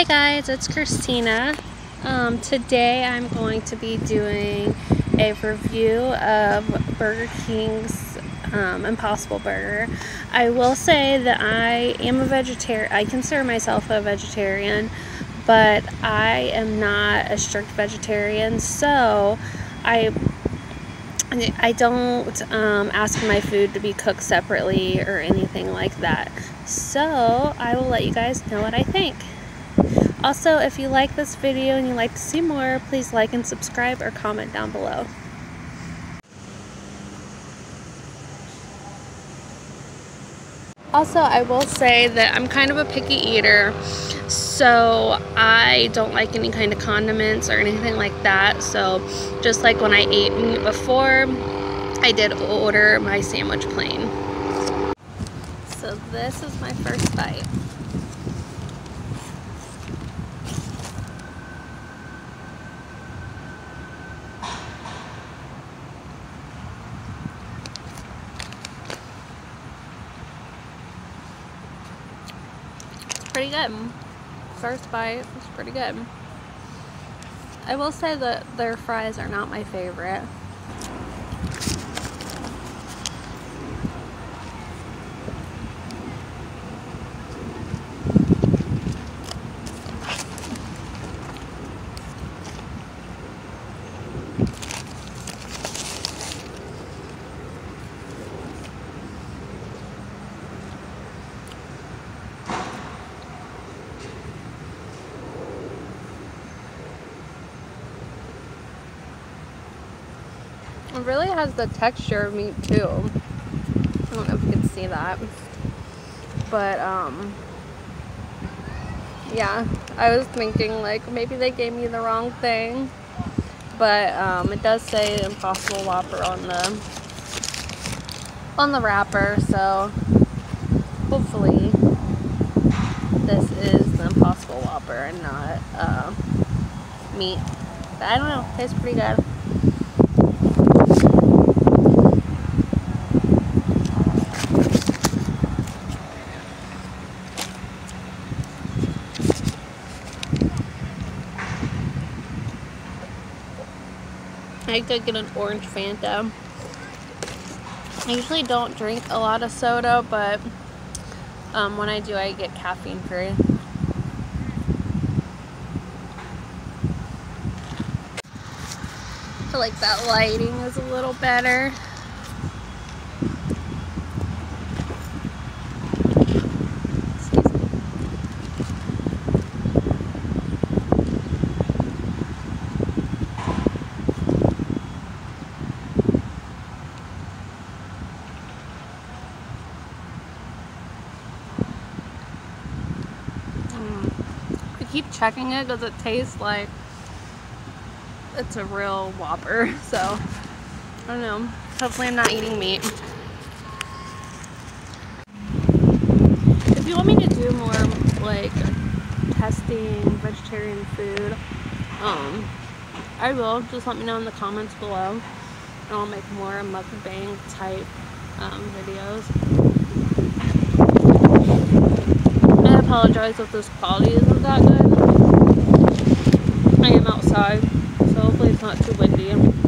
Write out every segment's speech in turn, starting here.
Hi guys, it's Christina. Um, today I'm going to be doing a review of Burger King's um, Impossible Burger. I will say that I am a vegetarian. I consider myself a vegetarian, but I am not a strict vegetarian, so I I don't um, ask my food to be cooked separately or anything like that. So I will let you guys know what I think. Also, if you like this video and you'd like to see more, please like and subscribe or comment down below. Also, I will say that I'm kind of a picky eater, so I don't like any kind of condiments or anything like that. So, just like when I ate meat before, I did order my sandwich plain. So, this is my first bite. Pretty good. First bite was pretty good. I will say that their fries are not my favorite. It really has the texture of meat too. I don't know if you can see that. But, um, yeah, I was thinking like maybe they gave me the wrong thing. But, um, it does say Impossible Whopper on the, on the wrapper, so hopefully this is the Impossible Whopper and not, uh, meat. But I don't know, tastes pretty good. I could get an orange Fanta. I usually don't drink a lot of soda, but um, when I do, I get caffeine free. I feel like that lighting is a little better. Checking it because it tastes like it's a real Whopper. So, I don't know. Hopefully I'm not eating meat. If you want me to do more like testing vegetarian food, um, I will. Just let me know in the comments below. And I'll make more mukbang type um, videos. I apologize if this quality isn't that good. Outside, so hopefully it's not too windy.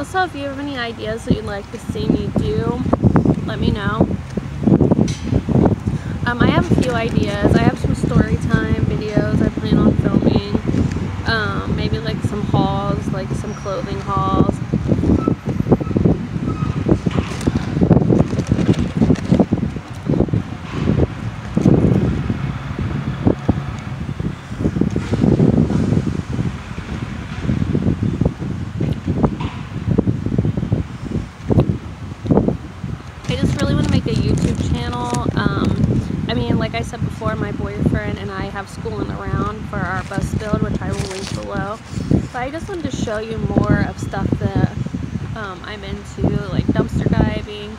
Also, if you have any ideas that you'd like to see me do, let me know. Um, I have a few ideas. I have some story time videos I plan on filming. Um, maybe like some hauls, like some clothing hauls. Before, my boyfriend and I have schooling around for our bus build, which I will link below. But I just wanted to show you more of stuff that um, I'm into, like dumpster diving,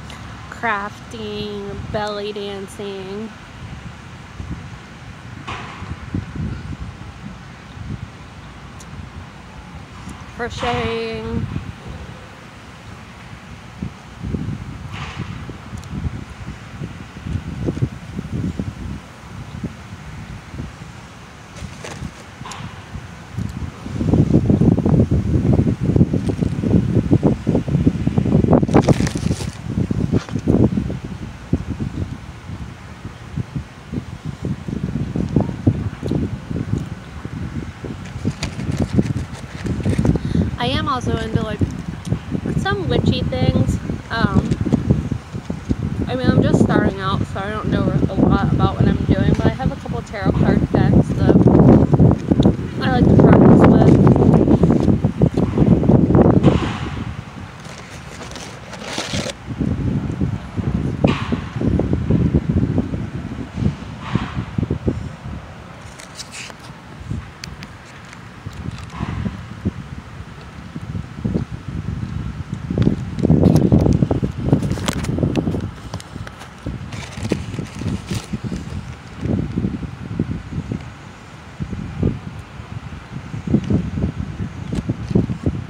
crafting, belly dancing, crocheting. I am also into like some witchy things. Um, I mean, I'm just starting out, so I don't know a lot about what I'm doing, but I have a couple tarot card decks that I like to practice with.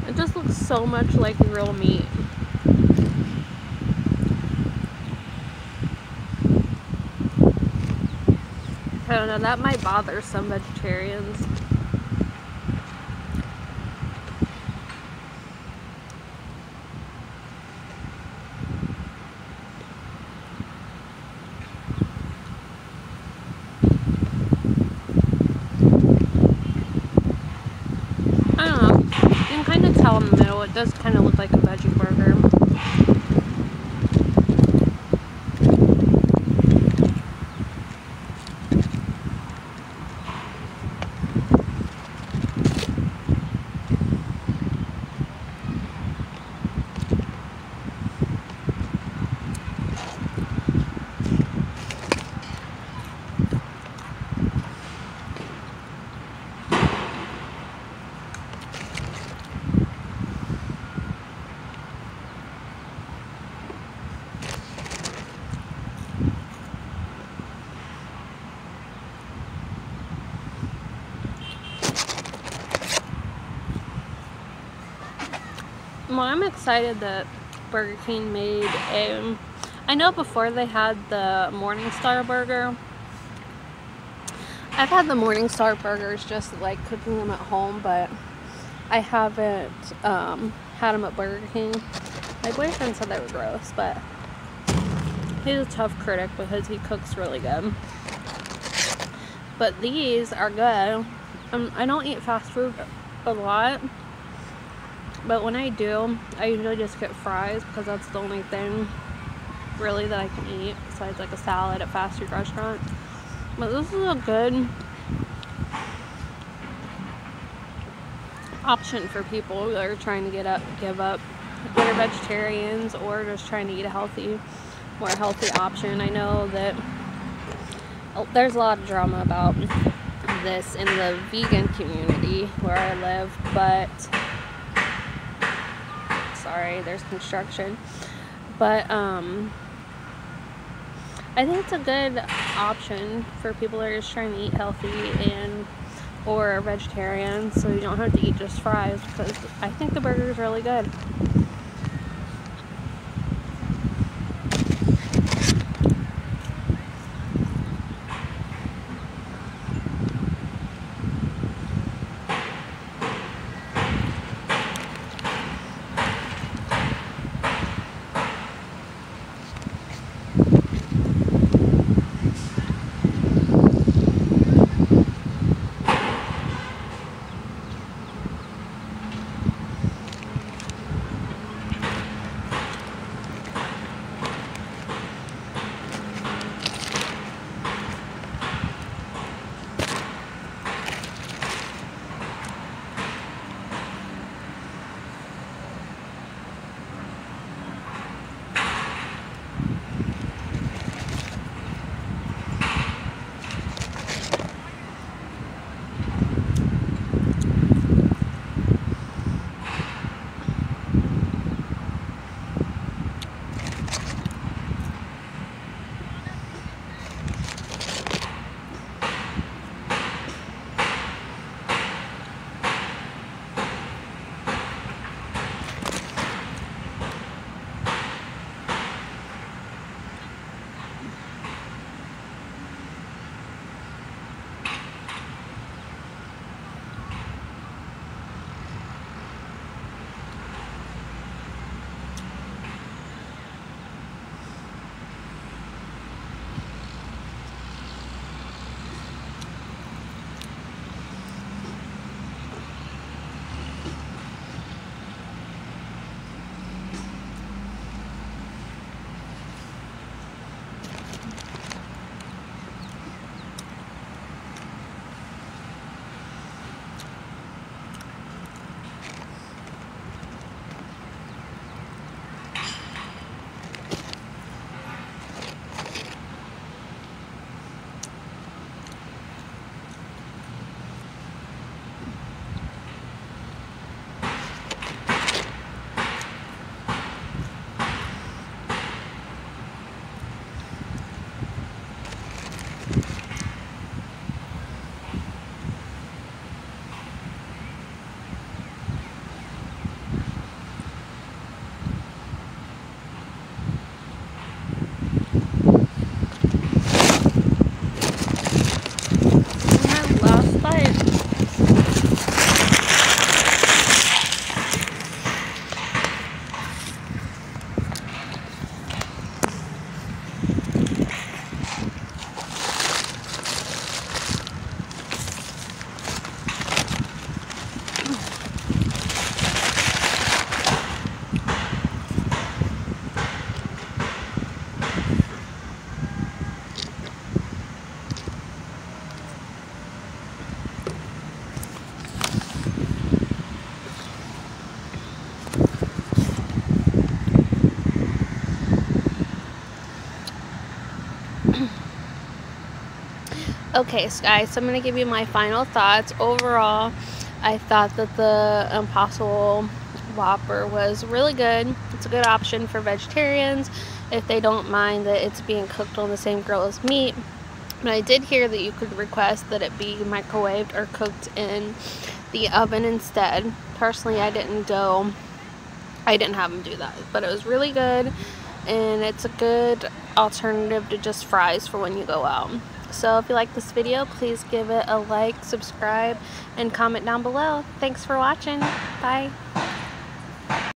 It just looks so much like real meat. I don't know, that might bother some vegetarians. I don't know. You can kind of tell in the middle. It does kind of look like a veggie burger. Well, I'm excited that Burger King made a. I know before they had the Morningstar burger. I've had the Morningstar burgers just like cooking them at home, but I haven't um, had them at Burger King. My boyfriend said they were gross, but he's a tough critic because he cooks really good. But these are good. Um, I don't eat fast food a lot. But when I do, I usually just get fries because that's the only thing really that I can eat besides like a salad at fast food restaurants. But this is a good option for people that are trying to get up, give up, that are vegetarians or just trying to eat a healthy, more healthy option. I know that oh, there's a lot of drama about this in the vegan community where I live, but sorry, there's construction. But um I think it's a good option for people that are just trying to eat healthy and or vegetarian so you don't have to eat just fries because I think the burger is really good. Okay, guys, so I'm going to give you my final thoughts. Overall, I thought that the Impossible Whopper was really good. It's a good option for vegetarians if they don't mind that it's being cooked on the same grill as meat. But I did hear that you could request that it be microwaved or cooked in the oven instead. Personally, I didn't go, I didn't have them do that. But it was really good and it's a good alternative to just fries for when you go out. So if you like this video, please give it a like, subscribe, and comment down below. Thanks for watching. Bye.